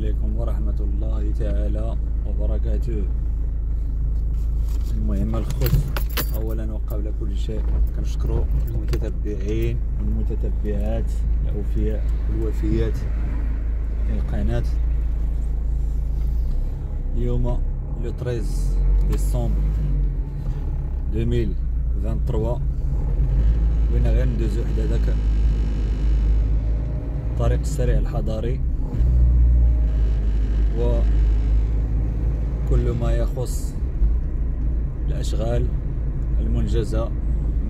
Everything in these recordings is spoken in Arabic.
عليكم ورحمة الله تعالى وبركاته. المهم الخوت اولا وقبل كل شيء كنشكروا المتتبعين والمتتبعات الأوفياء والوفيات للقناة اليوم لو 13 ديسمبر 2023 بغينا غير ندوزو حدا داك الطريق السريع الحضاري. وكل ما يخص الأشغال المنجزة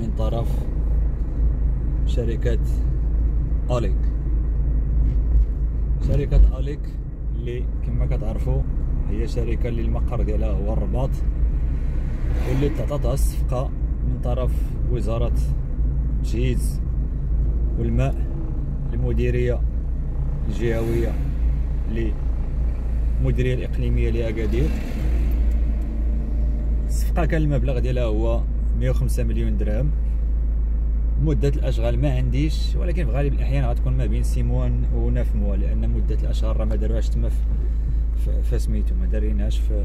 من طرف شركة أليك. شركة أليك اللي كما كتعرفوا هي شركة اللي المقر ديالها هو الرباط واللي تعطاتها الصفقة من طرف وزارة التجهيز والماء المديرية الجهوية للمديرية الإقليمية لأكادير. الصفقة كان المبلغ ديالها هو 105 مليون درهم. مدة الأشغال ما عنديش ولكن في غالب الأحيان غتكون ما بين سيمون و ناف موا لأن مدة الأشغال راه ما داروهاش تما في سميتو ما داريناش في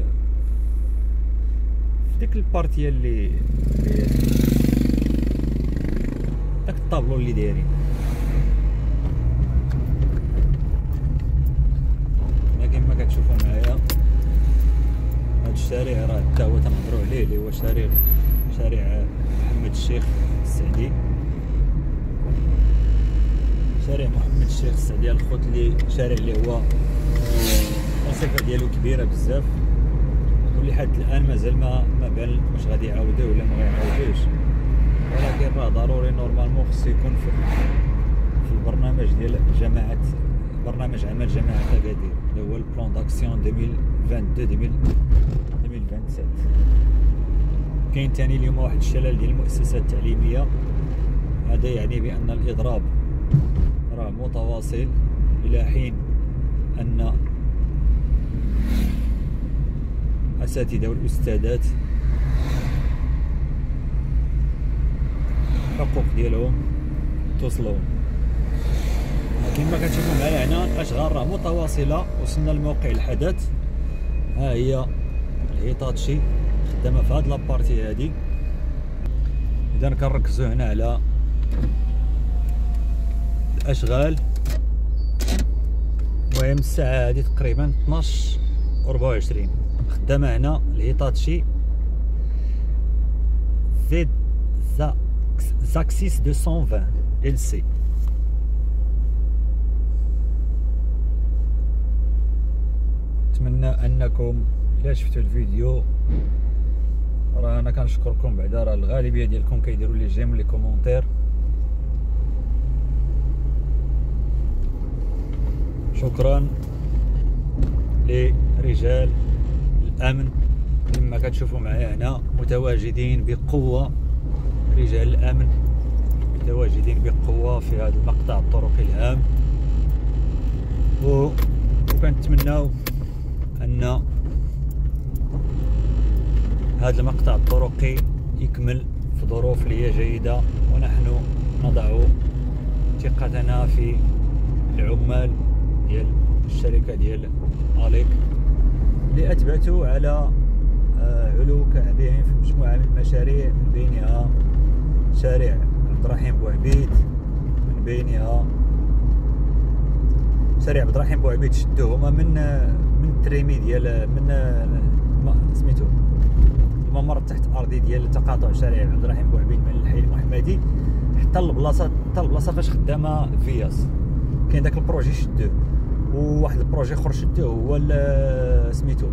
في ديك البارتيه اللي داك الطابلو اللي دايرين كما كتشوفوا معايا هذا الشارع راه حتى هو تنهضروا عليه اللي هو شارع شارع محمد الشيخ السعدي. شارع محمد الشيخ السعدي الخوت اللي شارع اللي هو المسافه ديالو كبيرة بزاف. ولحد الآن مازال ما ما بان واش غادي يعاودوه ولا ما غيعاودوش. ولكن راه ضروري normalement خصو يكون في في البرنامج ديال جماعة برنامج عمل جماعة اكادير اللي هو ال plan d'action 2022 2027 كاين ثاني اليوم واحد الشلل ديال المؤسسات التعليمية. هذا يعني بأن الإضراب راه متواصل إلى حين أن الاساتذه والأستاذات الحقوق ديالهم توصلهم. كما كتشوفوا معايا هنا الأشغال راه متواصلة وصلنا لموقع الحدث. ها هي الهيتاتشي خدامة في هاد لابارتي هادي. إذا كنركزوا هنا على الأشغال. المهم الساعة هادي تقريبا 12 و 24 خدامة هنا ال Hitachi Z Zaxis 220 LC نتمنى أنكم إلا شفتوا الفيديو راه أنا كنشكركم بعدا راه الغالبية ديالكم كيديروا les j'aime les commentaires. شكرا لرجال الأمن كما كتشوفوا معايا هنا متواجدين بقوة. رجال الأمن متواجدين بقوة في هذا المقطع الطرقي الهام. و وكنتمناو أن هذا المقطع الطرقي يكمل في ظروف اللي هي جيدة ونحن نضع ثقتنا في العمال ديال الشركة ديال آليك اللي اثبتوا على آه، علو كعبهم في مجموعة من المشاريع من بينها شارع عبد الرحيم بوعبيد من بينها شارع عبد الرحيم بوعبيد شدوه هما من من ال trémie ديال من سميتو الممر تحت ارضي ديال تقاطع شارع عبد الرحيم بوعبيد من الحي المحمدي حتى البلاصه حتى البلاصة فاش خدامه فياس. كاين داك ال projet شدوه وواحد ال projet أخر شدوه هو سميتو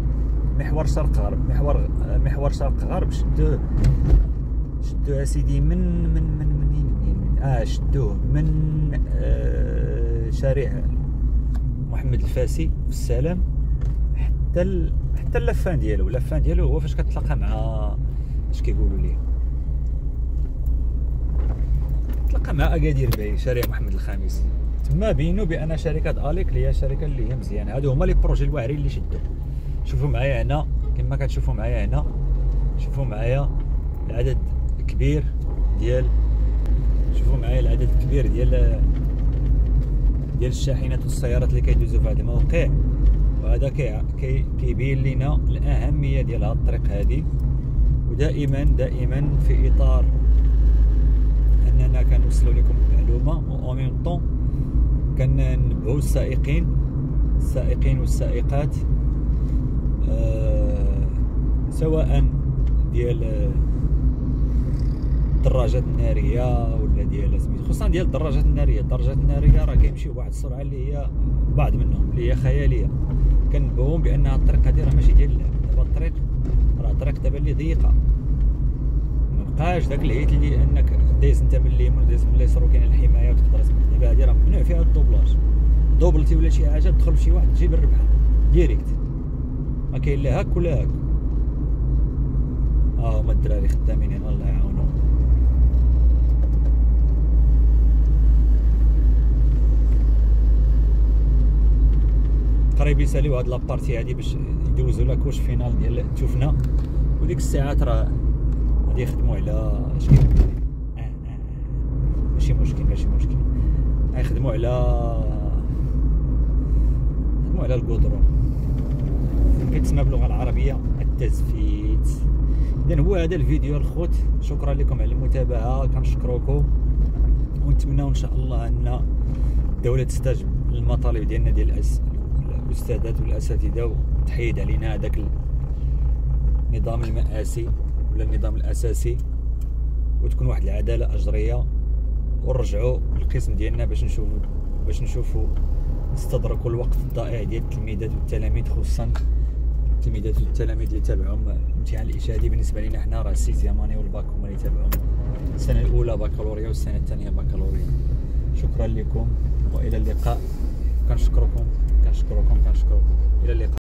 محور شرق غرب. محور محور شرق غرب شدوه شدوه اسيدي من من من منين من, من آه شدوه من آه شارع محمد الفاسي. في السلام حتى ال... حتى la fin ديالو. la fin ديالو هو فاش كتلاقى مع اش كيقولوا ليه. تلاقى مع أكادير باي شارع محمد الخامس. تما بينوا بأن شركة Aleq هي الشركة اللي هي مزيانة. هادو هما les projets الواعرين اللي شدوا شوفوا معايا هنا كما كتشوفوا معايا هنا. شوفوا معايا العدد الكبير ديال شوفوا معايا العدد الكبير ديال ديال الشاحنات والسيارات اللي كيدوزوا في هذه المواقع وهذا كي كيبين لنا الأهمية ديال هذا الطريق هذه ودائما دائما في إطار أننا كنوصلوا لكم المعلومة و ميم طون كنبهوا السائقين. السائقين والسائقات أه سواء ديال الدراجات النارية ولا ديال خصوصا ديال الدراجات النارية. الدراجات النارية راه كيمشيو بواحد السرعة اللي هي بعض منهم. اللي هي خياليه كنبهوهم بان الطريق هذه راه ماشي ديال اللعب دابا الطريق. راه طريق دابا اللي ضيقة. مابقاش داك العيت اللي أنك دايز أنت من اليمين دايز من اليسار وكاين الحماية وتقدر دابا هذه راه ممنوع فيها ال doublage. دوبلتي ولا شي حاجة تدخل شي واحد تجيب الربحة. direct. ما كاين لا هاك ولا هاك. آه هما الدراري خدامين هنا الله يعاونهم. يساليو هاد la partie هادي باش يدوزو la couche finale ديال تشوفنا وديك الساعات راه غادي يخدموا على اش كاين؟ آه، آه، آه. ماشي مشكل ماشي مشكل. غيخدموا على يخدموا على الكودرون كتسمى باللغة العربية التزفيت. اذا هو هذا الفيديو الخوت. شكرا لكم على المتابعة كنشكركم. ونتمنى إن شاء الله أن الدولة تستجب للمطالب ديالنا ديال. الاستاذات والاساتذه وتحيد علينا هذاك النظام المآسي ولا النظام الأساسي وتكون واحد العدالة أجرية. ونرجعوا للقسم ديالنا باش نشوفوا باش نشوفوا نستدركوا الوقت الضائع ديال التلميذات والتلاميذ خصوصا التلميذات والتلاميذ اللي تابعهم الامتحان الاشهادي بالنسبة لنا حنا راه السيزياماني والباك هما اللي تابعهم السنة الأولى بكالوريا والسنة الثانية بكالوريا. شكرا لكم وإلى اللقاء. كنشكركم. كنشكركم كنشكركم إلى اللقاء